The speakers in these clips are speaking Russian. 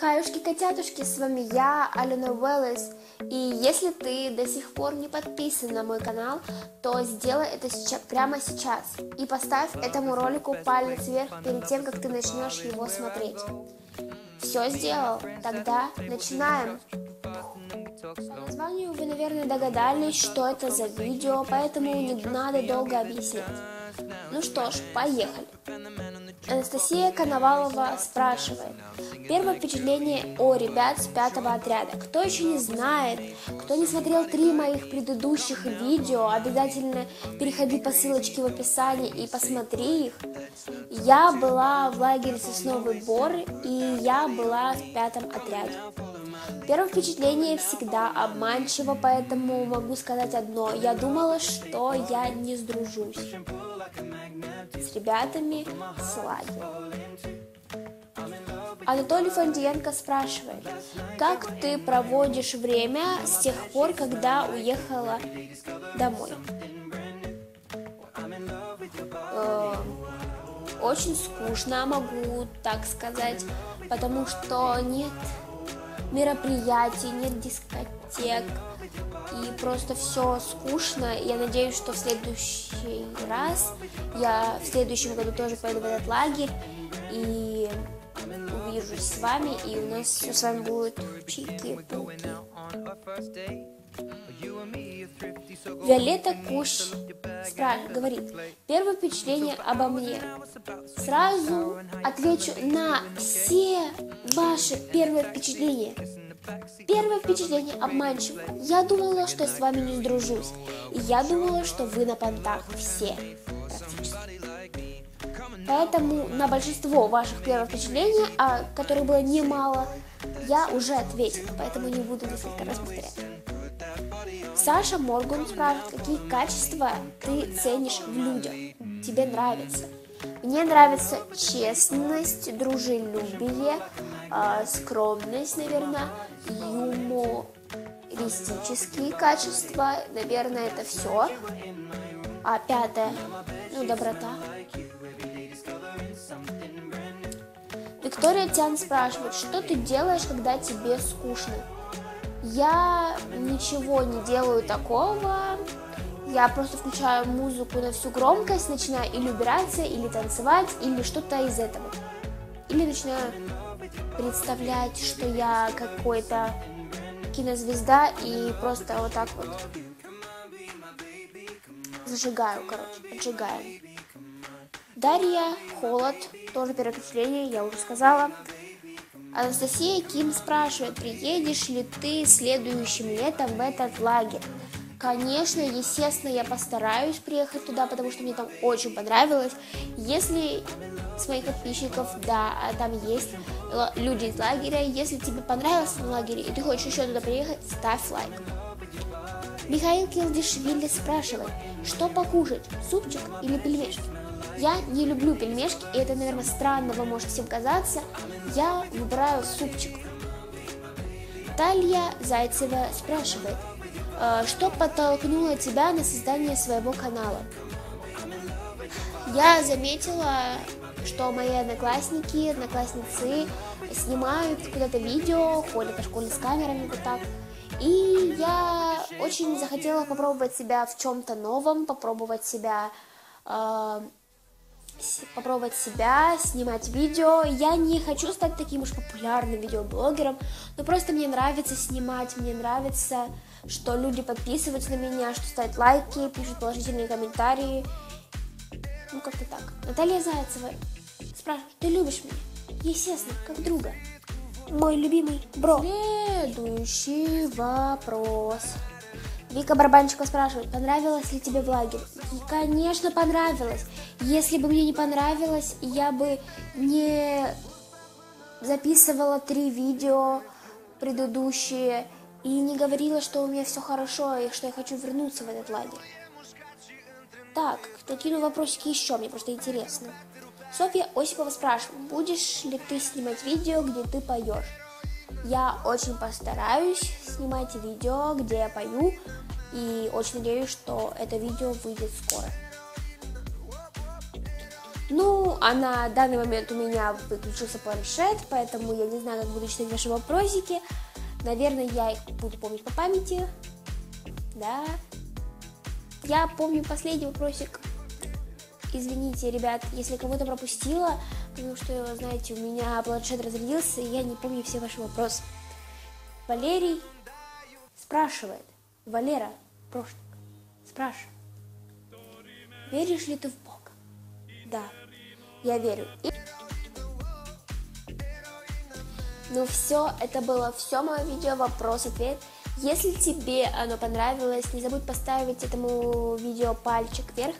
Хаюшки-котятушки, с вами я, Алена Уэллес. И если ты до сих пор не подписан на мой канал, то сделай это сейчас, прямо сейчас. И поставь этому ролику палец вверх перед тем, как ты начнешь его смотреть. Все сделал? Тогда начинаем. По названию вы, наверное, догадались, что это за видео, поэтому не надо долго объяснять. Ну что ж, поехали. Анастасия Коновалова спрашивает. Первое впечатление о ребят с пятого отряда. Кто еще не знает, кто не смотрел три моих предыдущих видео, обязательно переходи по ссылочке в описании и посмотри их. Я была в лагере Сосновый Бор, и я была в пятом отряде. Первое впечатление всегда обманчиво, поэтому могу сказать одно. Я думала, что я не сдружусь с ребятами с лагеря. Анатолий Фандиенко спрашивает, как ты проводишь время с тех пор, когда уехала домой? Э, очень скучно, могу так сказать, потому что нет мероприятий, нет дискотек, и просто все скучно. Я надеюсь, что в следующий раз, я в следующем году тоже пойду в этот лагерь и увижусь с вами, и у нас все с вами будет чики-пуки. Виолетта Куш спрашивает, говорит, первое впечатление обо мне. Сразу отвечу на все ваши первые впечатления. Первое впечатление обманчиво. Я думала, что с вами не сдружусь. И я думала, что вы на понтах все. Поэтому на большинство ваших первых впечатлений, а которых было немало, я уже ответила, поэтому не буду несколько раз повторять. Саша Морган спрашивает, какие качества ты ценишь в людях, тебе нравится. Мне нравится честность, дружелюбие, э, скромность, наверное, юмористические качества, наверное, это все. А пятое, ну, доброта. Виктория Тян спрашивает, что ты делаешь, когда тебе скучно? Я ничего не делаю такого, я просто включаю музыку на всю громкость, начинаю или убираться, или танцевать, или что-то из этого. Или начинаю представлять, что я какой-то кинозвезда и просто вот так вот зажигаю, короче, поджигаю. Дарья, холод, тоже первое впечатление, я уже сказала. Анастасия Ким спрашивает, приедешь ли ты следующим летом в этот лагерь? Конечно, естественно, я постараюсь приехать туда, потому что мне там очень понравилось. Если с моих подписчиков, да, а там есть люди из лагеря, если тебе понравилось в лагере и ты хочешь еще туда приехать, ставь лайк. Михаил Килдишвили спрашивает, что покушать, супчик или пельмешки? Я не люблю пельмешки, и это, наверное, странно вам может всем казаться. Я выбираю супчик. Талья Зайцева спрашивает, «Э, что подтолкнуло тебя на создание своего канала? Я заметила, что мои одноклассники, одноклассницы снимают куда-то видео, ходят по школе с камерами вот так. И я очень захотела попробовать себя в чем-то новом, попробовать себя э, попробовать себя, снимать видео. Я не хочу стать таким уж популярным видеоблогером, но просто мне нравится снимать, мне нравится, что люди подписываются на меня, что ставят лайки, пишут положительные комментарии. Ну, как-то так. Наталья Зайцева спрашивает, ты любишь меня? Естественно, как друга. Мой любимый бро. Следующий вопрос. Вика Барабанчикова спрашивает, понравилось ли тебе в лагере? И, конечно, понравилось. Если бы мне не понравилось, я бы не записывала три видео предыдущие и не говорила, что у меня все хорошо и что я хочу вернуться в этот лагерь. Так, какие вопросики еще, мне просто интересно. Софья Осипова спрашивает, будешь ли ты снимать видео, где ты поешь? Я очень постараюсь снимать видео, где я пою, и очень надеюсь, что это видео выйдет скоро. Ну, а на данный момент у меня выключился планшет, поэтому я не знаю, как буду читать ваши вопросики. Наверное, я их буду помнить по памяти. Да. Я помню последний вопросик. Извините, ребят, если кого-то пропустила, потому что, знаете, у меня планшет разрядился, и я не помню все ваши вопросы. Валерий спрашивает. Валера, Прошник, спрашивает. Веришь ли ты в Бога? Да, я верю. И... Ну все, это было все мое видео вопрос-ответ. Если тебе оно понравилось, не забудь поставить этому видео пальчик вверх.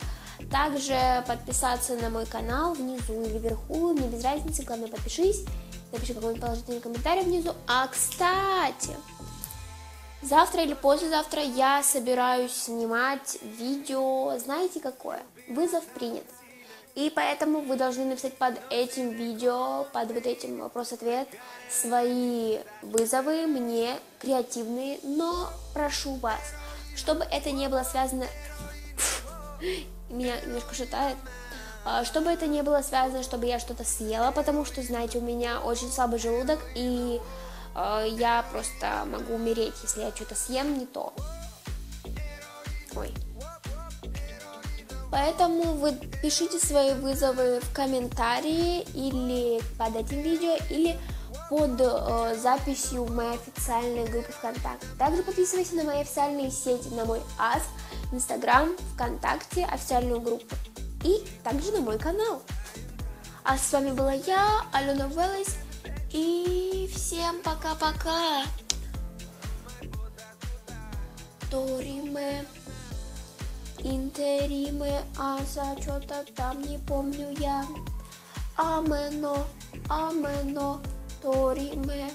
Также подписаться на мой канал внизу или вверху, мне без разницы, главное подпишись, напиши какой-нибудь положительный комментарий внизу. А, кстати, завтра или послезавтра я собираюсь снимать видео, знаете какое? Вызов принят. И поэтому вы должны написать под этим видео, под вот этим вопрос-ответ, свои вызовы мне, креативные, но прошу вас, чтобы это не было связано... Меня немножко шатает. А, чтобы это не было связано, чтобы я что-то съела, потому что, знаете, у меня очень слабый желудок, и э, я просто могу умереть, если я что-то съем не то. Поэтому вы пишите свои вызовы в комментарии или под этим видео, или под э, записью в моей официальной группе ВКонтакте. Также подписывайтесь на мои официальные сети, на мой АС, Инстаграм, ВКонтакте, официальную группу и также на мой канал. А с вами была я, Алена Велес, и всем пока-пока. Ториме. Интериме, а за что-то там не помню я. Амено, амено, ториме.